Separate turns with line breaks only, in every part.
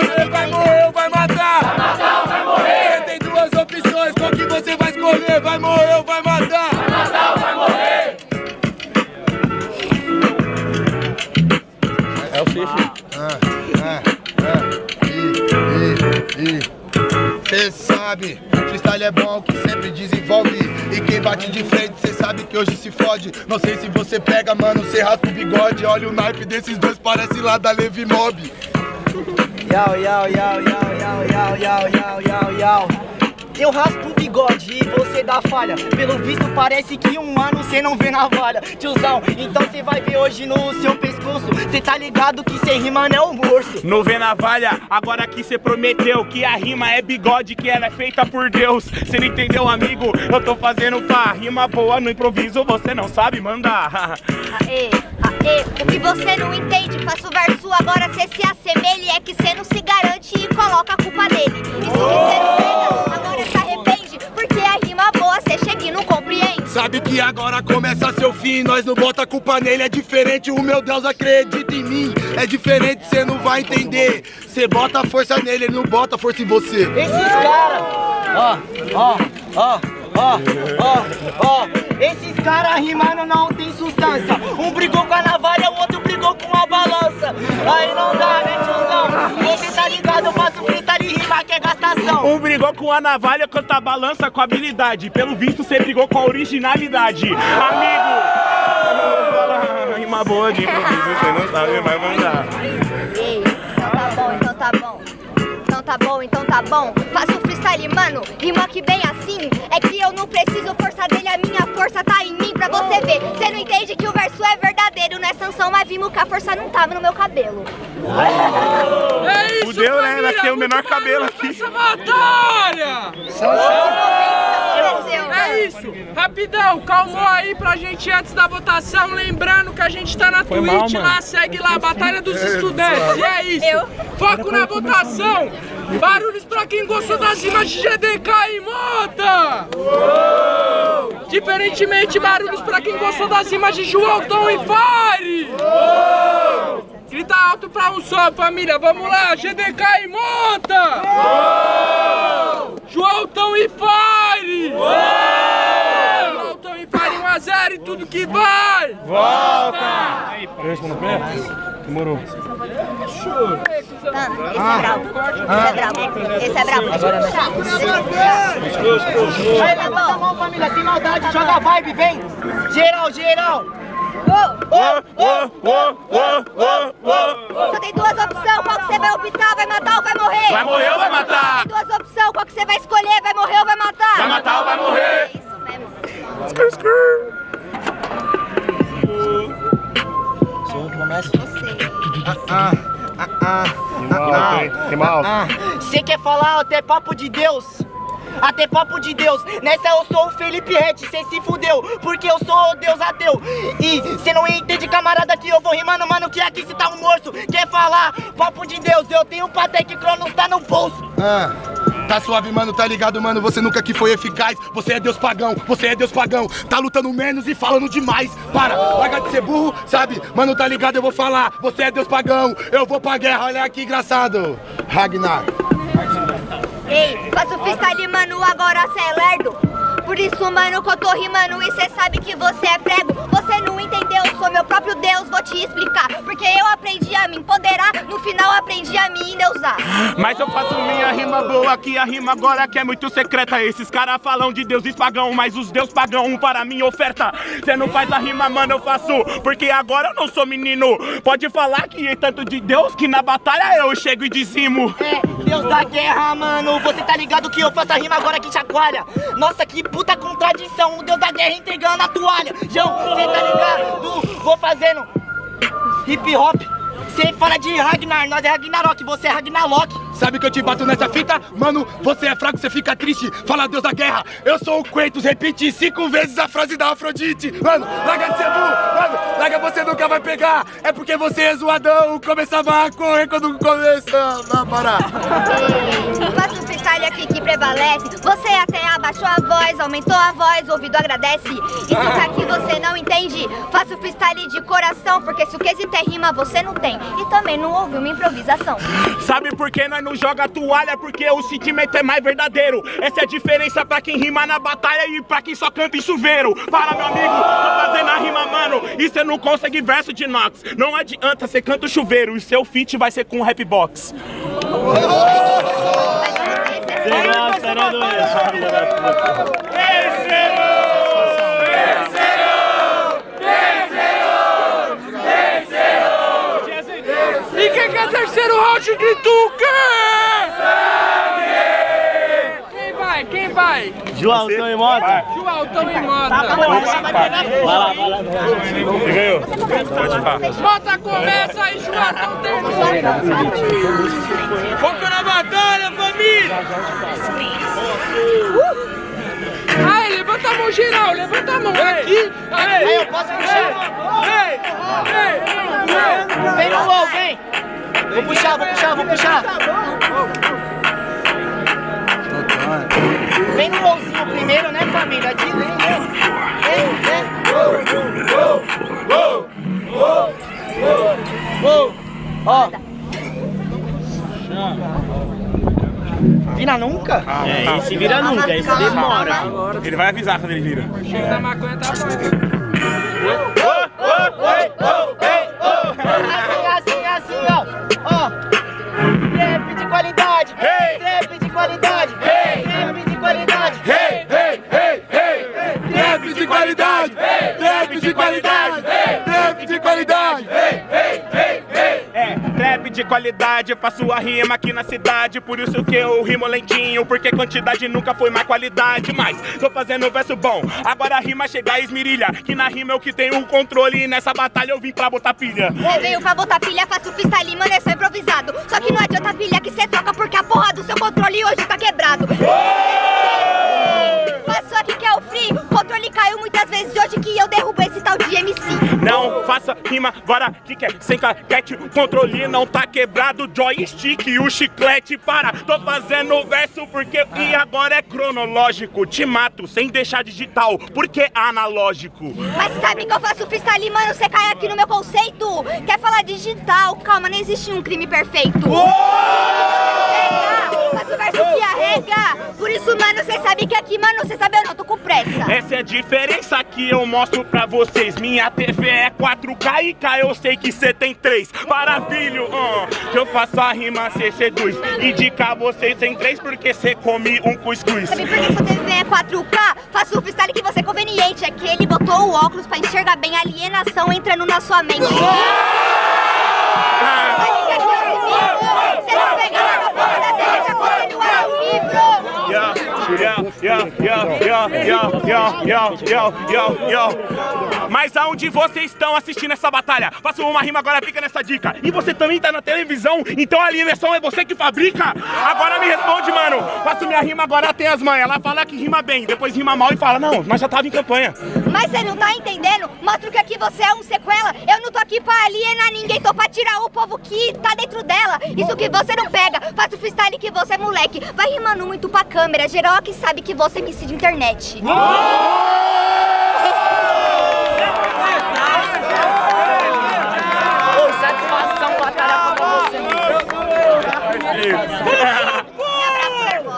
escolher, vai morrer ou vai matar. Vai matar ou vai morrer. Você tem duas opções, qual que você vai escolher? Vai morrer ou vai matar? Vai matar ou vai morrer.
É o Fifi.
Ah, ah, ah, e, e, e. Cê sabe, freestyle é bom que sempre desenvolve. E quem bate de frente, cê sabe que hoje se fode. Não sei se você pega, mano, cê raspa o bigode. Olha o naipe desses dois, parece lá da Levi Mob.
要要要要要要要要要要。Eu raspo o bigode e você dá falha. Pelo visto, parece que um ano cê não vê navalha. Tiozão, então cê vai ver hoje no seu pescoço. Cê tá ligado que cê rima não é o morso.
No vê navalha, agora que cê prometeu que a rima é bigode, que ela é feita por Deus. Cê não entendeu, amigo? Eu tô fazendo pá, rima boa no improviso, você não sabe mandar.
Aê, aê, o que você não entende, faço o verso, agora cê se assemelha, é que cê não se garante e coloca a culpa nele. E se você não arrepende, rima boa cê chega e não compreende.
Sabe que agora começa seu fim, nós não bota culpa nele, é diferente, o meu Deus acredita em mim. É diferente, cê não vai entender. Cê bota força nele, ele não bota força em você.
Esses caras, ó, ó, ó, ó, ó, ó. Esses caras rimando não tem substância. Um brigou com a navalha, o outro brigou com a balança. Aí não
Um brigou com a navalha, canta a balança com habilidade. Pelo visto, você brigou com a originalidade. Amigo! Rima boa de improviso, você não sabe, vai mandar.
Ei, então tá bom, então tá bom. Então tá bom, então tá bom. Faço freestyle, mano. Rima que bem assim. É que eu não preciso força dele, a minha força tá em mim pra você ver. Você não entende que o verso é verdadeiro, não é sanção, mas vimos que a força não tava no meu cabelo.
É isso,
Fudeu, né? Daqui é o menor cabelo aqui.
Essa batalha!
Aconteceu,
É isso, rapidão, calmou aí pra gente antes da votação. Lembrando que a gente tá na
Foi
Twitch
mal,
lá, segue lá, Batalha dos Estudantes. E é isso,
Eu.
foco na votação. Barulhos pra quem gostou das rimas de GDK e Mota. Diferentemente, barulhos pra quem gostou das rimas de João Tom e Fire. Grita alto pra um só, família. Vamos lá, GDK e Mota. João Tom e Fire. João Tom e Fire 1 a 0 e tudo que vai.
Volta! Eu respondo primeiro? Demorou.
Mano, esse é brabo. Esse é brabo. Esse é brabo.
Levanta a mão, família, sem maldade, joga a vibe, vem. Geral, geral.
Só tem duas opções, qual que você vai optar? Vai matar ou vai morrer?
Vai morrer ou vai matar?
Tem duas opções, qual que você vai escolher? Vai morrer ou vai matar?
Vai matar ou vai morrer?
É isso mesmo.
Skrr.
Você.
Ah, ah, ah, ah, ah,
Rima alto.
ah.
Cê quer falar até papo de Deus? Até papo de Deus, nessa eu sou o Felipe Red, cê se fudeu, porque eu sou o Deus ateu. E cê não entende, camarada, que eu vou rimando, mano, que aqui cê tá um morso. Quer falar, papo de Deus, eu tenho Patek Cronos, tá no bolso.
Ah, tá suave, mano, tá ligado, mano? Você nunca que foi eficaz. Você é Deus pagão, você é Deus pagão. Tá lutando menos e falando demais. Para, larga de ser burro, sabe? Mano, tá ligado, eu vou falar. Você é Deus pagão, eu vou pra guerra, olha que engraçado. Ragnar.
Ei, faço freestyle, mano, agora cê é lerdo. Por isso, mano, que eu tô rimando e cê sabe que você é prego. Você não entendeu, sou meu próprio Deus, vou te explicar. Porque eu aprendi a me empoderar, no final aprendi a me endeusar.
Mas eu faço minha rima boa aqui, a rima agora que é muito secreta. Esses caras falam de deuses pagão, mas os deuses pagão para mim oferta. Cê não faz a rima, mano, eu faço, porque agora eu não sou menino. Pode falar que é tanto de Deus que na batalha eu chego e dizimo.
É, Deus da guerra, mano, você tá ligado que eu faço a rima agora que chacoalha. Nossa, que puta contradição, o Deus da guerra entregando a toalha. João, você tá ligado? Vou fazendo hip hop. Você fala de Ragnar, nós é Ragnarok, você é Ragnarok.
Sabe que eu te bato nessa fita? Mano, você é fraco, você fica triste. Fala Deus da guerra. Eu sou o Kratos, repite cinco vezes a frase da Afrodite. Mano, larga de ser burro. Mano, larga você nunca vai pegar. É porque você é zoadão. Começava a correr quando começa a parar.
prevalece. Você até abaixou a voz, aumentou a voz, o ouvido agradece. Isso que aqui você não entende. Faço freestyle de coração, porque se o quesito é rima, você não tem. E também não ouve uma improvisação.
Sabe por que nós não joga toalha? Porque o sentimento é mais verdadeiro. Essa é a diferença pra quem rima na batalha e pra quem só canta em chuveiro. Para, meu amigo, tô fazendo a rima, mano. E você não consegue verso de Nox. Não adianta, você canta o chuveiro e seu feat vai ser com o rap box.
Obrigado, senadores.
E quem quer terceiro round de o? Quem vai? Quem vai?
João, tô em moto?
João, tão em moda.
Vai lá, vai lá.
Você ganhou? Pode ir, pá.
Bota começa aí, João, tão terminando. Foca na batalha, família! Aí, levanta a mão geral, levanta a mão aqui,
Aí eu
aqui.
posso puxar?
Ei, ei,
Vem no low, vem! Vou puxar, vou puxar, vou puxar! Vem no lowzinho primeiro, né, família? De lei, né? Vem, vem! Ó! Vira nunca?
É, esse vira nunca, esse demora.
Ele vai avisar quando ele vira.
Cheiro da maconha tá bom.
De qualidade! Qualidade,
faço a rima aqui na cidade Por isso que eu rimo lentinho, porque quantidade nunca foi má qualidade Mas tô fazendo verso bom, agora a rima chega a esmirilha Que na rima eu que tenho o controle e nessa batalha eu vim pra botar pilha
Você veio pra botar pilha, faço freestyle, mano, é só improvisado. Só que não adianta pilha que cê toca, porque a porra do seu controle hoje tá quebrado. Faço aqui que é o free, controle caiu muitas vezes hoje que eu derrubo esse tal de MC.
Não faça rima agora que quer sem caquete O controle não tá quebrado Joystick e o chiclete para Tô fazendo verso porque E agora é cronológico Te mato sem deixar digital Porque é analógico
Mas sabe que eu faço freestyle, mano, cê cai aqui no meu conceito. Quer falar digital? Calma, não existe um crime perfeito. Pega, Arrega. Por isso, mano, cê sabe que aqui, mano, cê sabe eu não tô com pressa.
Essa é a diferença que eu mostro pra vocês Minha TV é 4K e K eu sei que cê tem 3 Para filho, ó, que eu faço a rima cê seduz Indicar vocês tem 3 porque cê come um cuscuz
Sabe por que sua TV é 4K? Faço o freestyle que você é conveniente. É que ele botou o óculos pra enxergar bem a alienação entrando na sua mente. Sabe que aqui é o livro. Você não pega na
Yo, yo, yo, yo, yo, yo, yo, yo, yo, yo. Mas aonde vocês estão assistindo essa batalha? Faça uma rima agora, fica nessa dica. E você também tá na televisão, então a alienação é você que fabrica? Agora me responde, mano. Faço minha rima agora, tem as manhas. Ela fala que rima bem, depois rima mal e fala, não, nós já tava em campanha.
Mas você não tá entendendo? Mostro que aqui você é um sequela. Eu não tô aqui pra alienar ninguém, tô pra tirar o povo que tá dentro dela. Isso que você não pega. Faço freestyle que você é moleque. Vai rimando muito pra câmera. Geral aqui sabe que você é MC de internet.
Ô, satisfação batalhar com você,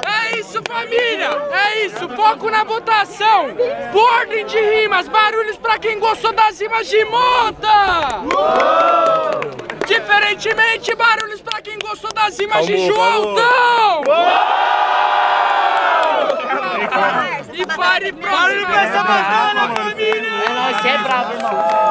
É isso, família! É isso! Foco na votação! Por ordem de rimas, barulhos pra quem gostou das rimas de monta! Diferentemente, barulhos pra quem gostou das rimas de Joãotão! E pare pra
É nóis, você é brabo, irmão.